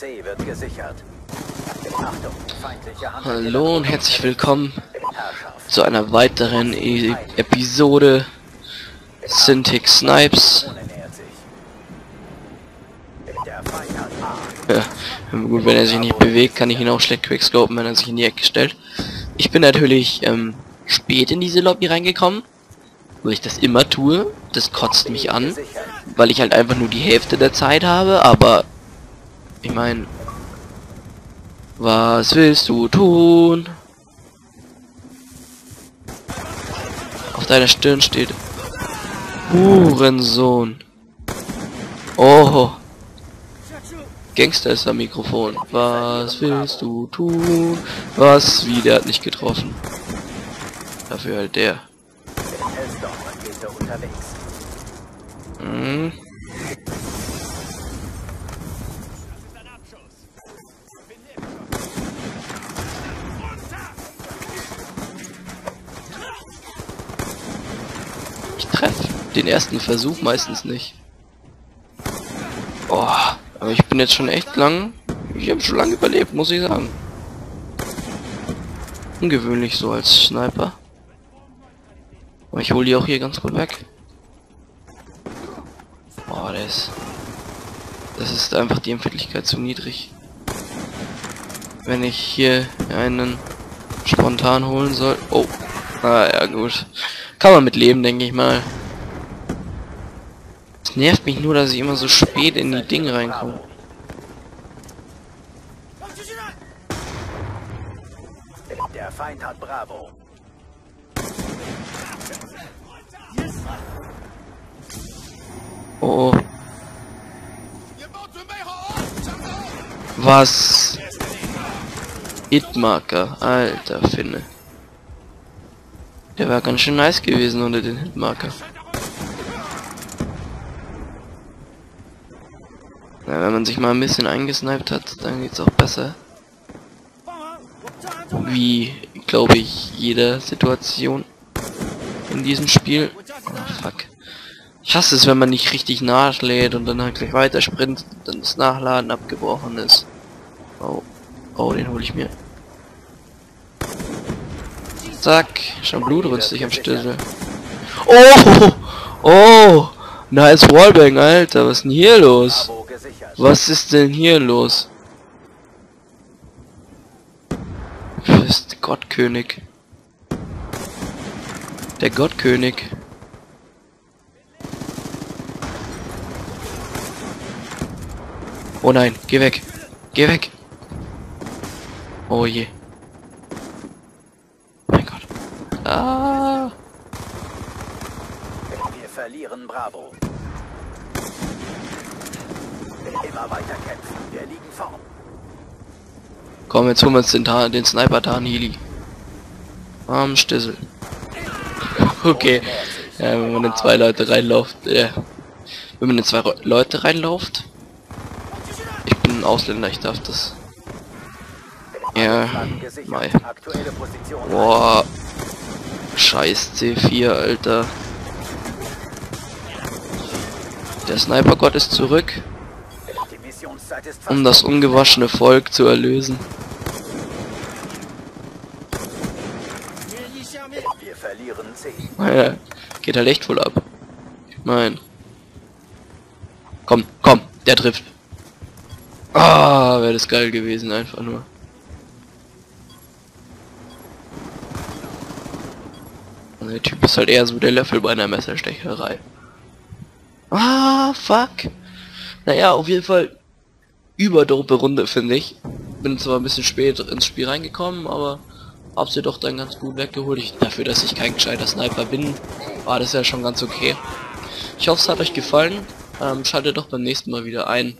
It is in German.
C wird gesichert. Achtung, feindliche Hand. Hallo und herzlich willkommen zu einer weiteren e Episode Synthic Snipes. Ja, gut, wenn er sich nicht bewegt, kann ich ihn auch schlecht quickscopen, wenn er sich in die Ecke stellt. Ich bin natürlich ähm, spät in diese Lobby reingekommen, wo ich das immer tue. Das kotzt mich an, weil ich halt einfach nur die Hälfte der Zeit habe, aber ich meine, was willst du tun? Auf deiner Stirn steht Hurensohn. Oh. Gangster ist am Mikrofon. Was willst du tun? Was? Wie? Der hat nicht getroffen. Dafür halt der. Hellstorm-Rakete unterwegs. Den ersten Versuch meistens nicht. Oh, aber ich bin jetzt schon echt lang. Ich habe schon lange überlebt, muss ich sagen. Ungewöhnlich so als Sniper. Aber ich hole die auch hier ganz gut weg. Der ist... Das ist einfach die Empfindlichkeit zu niedrig. Wenn ich hier einen spontan holen soll... Oh. Ah, ja gut. Kann man mit leben, denke ich mal. Es nervt mich nur, dass ich immer so spät in die Dinge reinkomme. Der Feind hat Bravo. Oh, oh. Was? Hitmarker, alter Finne. Der war ganz schön nice gewesen unter den Hitmarker. Na, wenn man sich mal ein bisschen eingesniped hat, dann geht's auch besser. Wie, glaube ich, jeder Situation in diesem Spiel. Oh, fuck. Ich hasse es, wenn man nicht richtig nachlädt und dann halt gleich weiter sprintet und dann das Nachladen abgebrochen ist. Oh, oh, den hole ich mir. Zack, schon blutrünstig am Stissel. Oh, oh, nice Wallbang, Alter, was ist denn hier los? Was ist denn hier los? Du bist Gottkönig. Der Gottkönig. Oh nein, geh weg. Geh weg. Oh je. Mein Gott. Ah. Wir verlieren Bravo. Immer weiter. Komm, jetzt holen wir uns den, den Sniper Tarnheli. Am Stissel. Okay. Ja, wenn man in zwei Leute reinläuft, äh, wenn man in zwei Leute reinläuft. Ich bin ein Ausländer, ich darf das. Ja, Position. Boah. Scheiß C4, Alter. Der Snipergott ist zurück, um das ungewaschene Volk zu erlösen. Wir verlieren C. Ja, geht halt echt voll ab. Ich mein. Komm, komm, der trifft. Ah, wäre das geil gewesen, einfach nur. Und Der Typ ist halt eher so der Löffel bei einer Messerstecherei. Ah, fuck. Naja, auf jeden Fall überdope Runde, finde ich. Bin zwar ein bisschen spät ins Spiel reingekommen, aber hab sie doch dann ganz gut weggeholt. Ich, dafür, dass ich kein gescheiter Sniper bin, war das ja schon ganz okay. Ich hoffe, es hat euch gefallen. Ähm, schaltet doch beim nächsten Mal wieder ein.